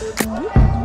Mm-hmm.